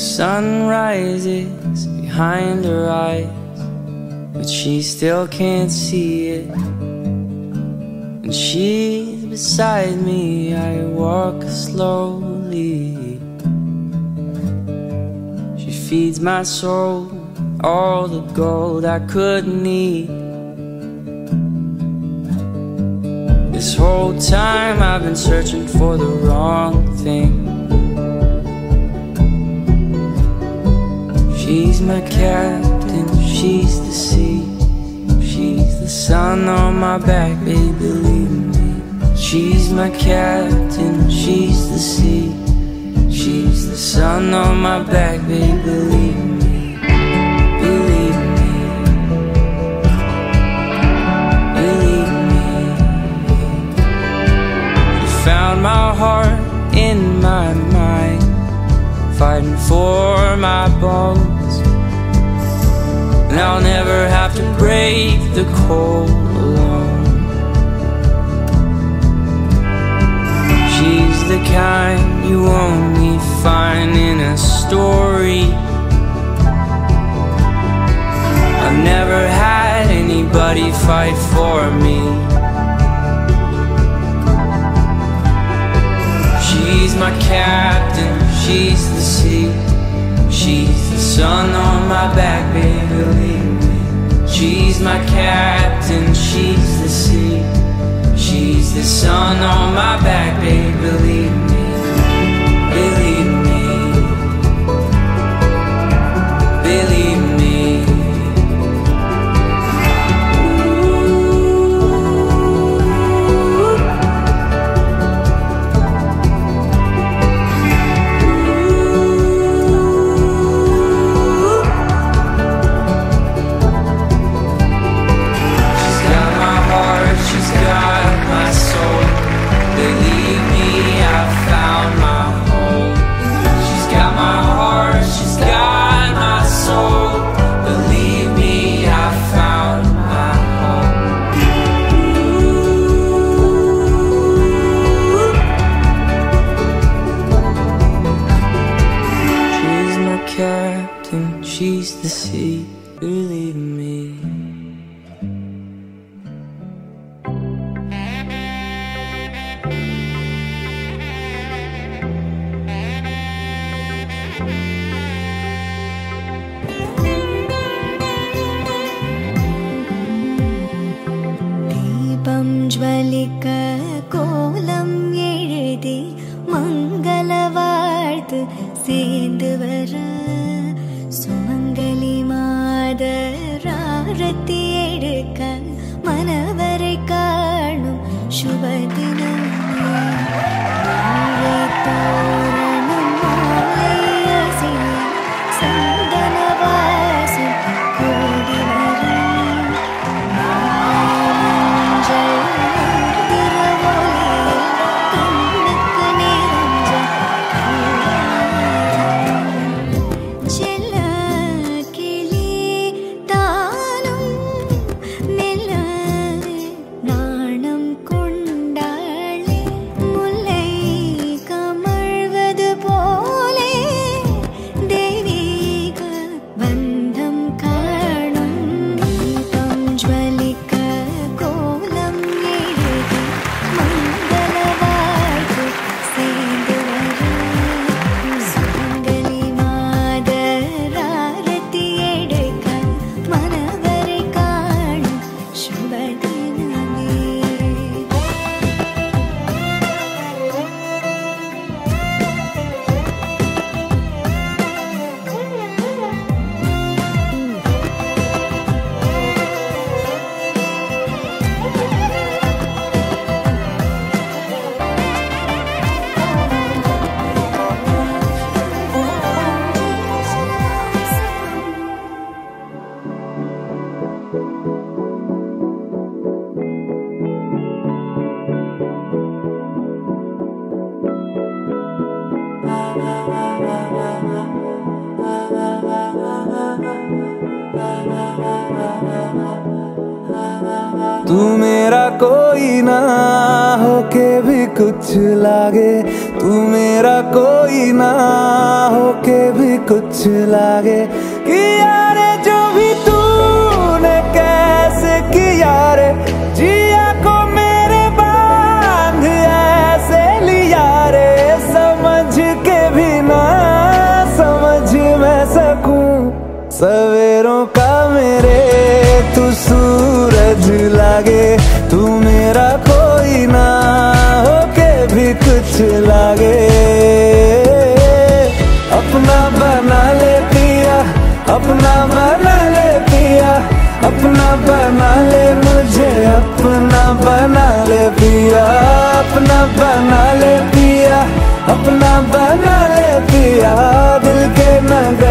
sun rises behind her eyes, but she still can't see it. And she's beside me, I walk slowly. She feeds my soul all the gold I could need. This whole time I've been searching for the wrong thing. She's my captain, she's the sea. She's the sun on my back, baby, believe me. She's my captain, she's the sea. She's the sun on my back, baby, believe me. Found my heart in my mind, fighting for my bones. And I'll never have to brave the cold alone. She's the kind you only find in a story. I've never had anybody fight for me. She's my captain, she's the sea. She's the sun on my back. She's my captain, she's the sea. She's the sun on my back, baby, believe. Believe கேட்க கோலம் எழுதி மங்கள வாழ்த்து சேர்ந்து வர. சுமங்கலி மாத ராரத்தி எடுக்க மனவரை காணும் சுப தினமே तू मेरा कोई ना होके भी कुछ लागे। तू मेरा कोई ना होके भी कुछ लागे। कि यारे, जो भी तूने कैसे किया रे, जिया को मेरे बाँध ऐसे लिया रे। समझ के भी ना समझ मैं सकूँ, सवेरों का मेरे लागे, तू मेरा कोई ना होके भी कुछ लागे। अपना बना ले पिया, अपना बना ले पिया, अपना बना ले मुझे, अपना बना ले पिया, अपना बना ले पिया, अपना बना ले पिया, दिल के नग